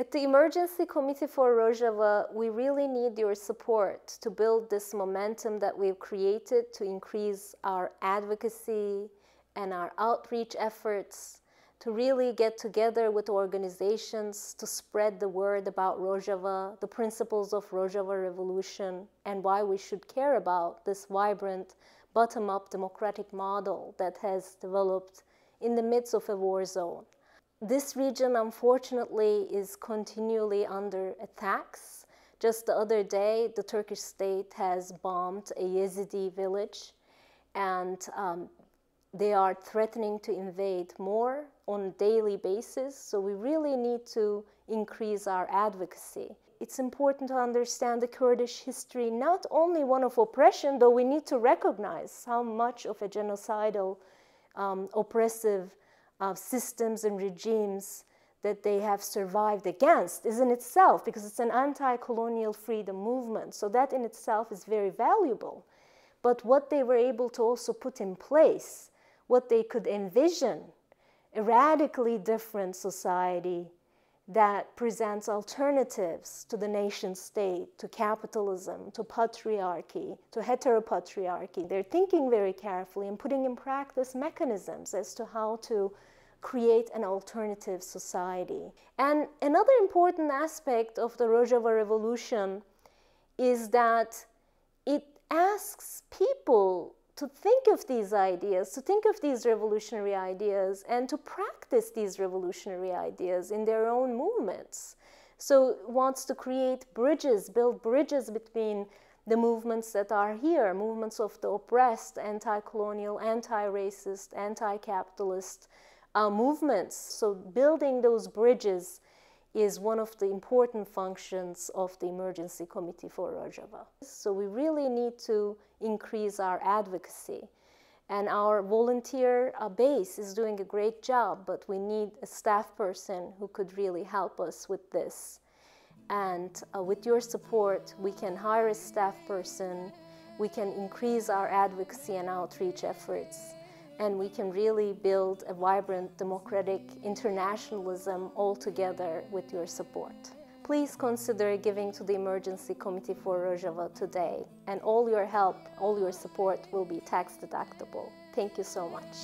At the Emergency Committee for Rojava, we really need your support to build this momentum that we've created to increase our advocacy and our outreach efforts, to really get together with organizations to spread the word about Rojava, the principles of Rojava Revolution, and why we should care about this vibrant bottom-up democratic model that has developed in the midst of a war zone. This region, unfortunately, is continually under attacks. Just the other day, the Turkish state has bombed a Yazidi village, and um, they are threatening to invade more on a daily basis. So we really need to increase our advocacy. It's important to understand the Kurdish history, not only one of oppression, though we need to recognize how much of a genocidal, um, oppressive uh, systems and regimes that they have survived against is in itself because it's an anti-colonial freedom movement. So that in itself is very valuable. But what they were able to also put in place, what they could envision, a radically different society that presents alternatives to the nation state, to capitalism, to patriarchy, to heteropatriarchy. They're thinking very carefully and putting in practice mechanisms as to how to create an alternative society. And another important aspect of the Rojava Revolution is that it asks people to think of these ideas, to think of these revolutionary ideas, and to practice these revolutionary ideas in their own movements. So wants to create bridges, build bridges between the movements that are here, movements of the oppressed, anti-colonial, anti-racist, anti-capitalist, uh, movements. So building those bridges is one of the important functions of the Emergency Committee for Rojava. So we really need to increase our advocacy. And our volunteer uh, base is doing a great job, but we need a staff person who could really help us with this. And uh, with your support, we can hire a staff person, we can increase our advocacy and outreach efforts and we can really build a vibrant democratic internationalism all together with your support. Please consider giving to the Emergency Committee for Rojava today, and all your help, all your support will be tax deductible. Thank you so much.